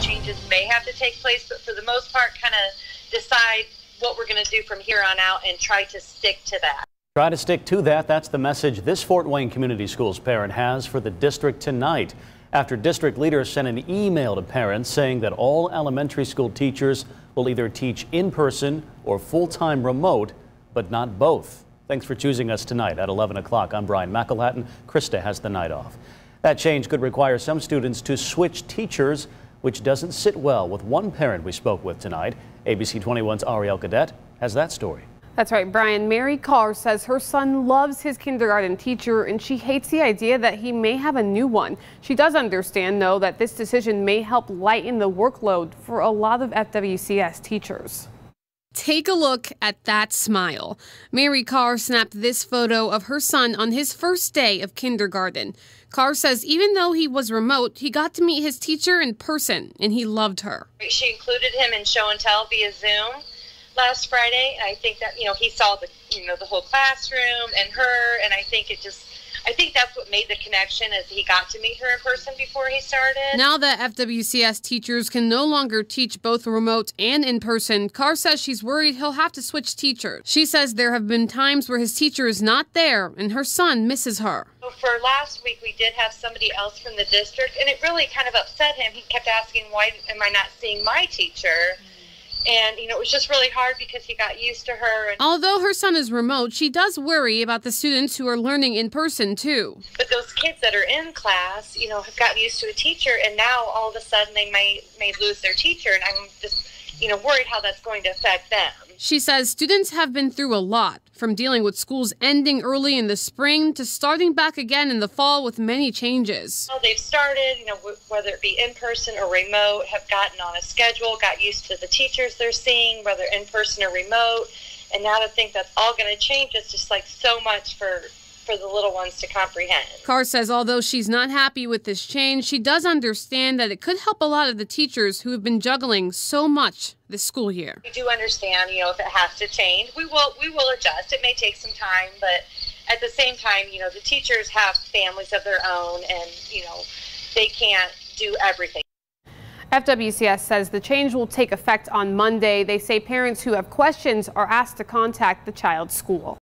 changes may have to take place, but for the most part, kind of decide what we're going to do from here on out and try to stick to that. Try to stick to that. That's the message this Fort Wayne Community Schools parent has for the district tonight. After district leaders sent an email to parents saying that all elementary school teachers will either teach in person or full time remote, but not both. Thanks for choosing us tonight at 11 o'clock. I'm Brian McElhatton. Krista has the night off. That change could require some students to switch teachers, which doesn't sit well with one parent we spoke with tonight. ABC 21's Ariel Cadet has that story. That's right, Brian. Mary Carr says her son loves his kindergarten teacher and she hates the idea that he may have a new one. She does understand, though, that this decision may help lighten the workload for a lot of FWCS teachers. Take a look at that smile. Mary Carr snapped this photo of her son on his first day of kindergarten. Carr says even though he was remote, he got to meet his teacher in person and he loved her. She included him in show and tell via Zoom last Friday, I think that you know he saw the you know the whole classroom and her, and I think it just I think that's what made the connection as he got to meet her in person before he started. Now that FWCS teachers can no longer teach both remote and in person, Carr says she's worried he'll have to switch teachers. She says there have been times where his teacher is not there and her son misses her. For last week, we did have somebody else from the district, and it really kind of upset him. He kept asking, Why am I not seeing my teacher? And, you know, it was just really hard because he got used to her. Although her son is remote, she does worry about the students who are learning in person, too. But those kids that are in class, you know, have gotten used to a teacher, and now all of a sudden they may, may lose their teacher. And I'm just, you know, worried how that's going to affect them. She says students have been through a lot, from dealing with schools ending early in the spring to starting back again in the fall with many changes. Well, they've started, you know, whether it be in person or remote, have gotten on a schedule, got used to the teachers they're seeing, whether in person or remote. And now to think that's all going to change is just like so much for for the little ones to comprehend. Carr says although she's not happy with this change, she does understand that it could help a lot of the teachers who have been juggling so much this school year. We do understand, you know, if it has to change, we will we will adjust. It may take some time, but at the same time, you know, the teachers have families of their own and, you know, they can't do everything. FWCS says the change will take effect on Monday. They say parents who have questions are asked to contact the child's school.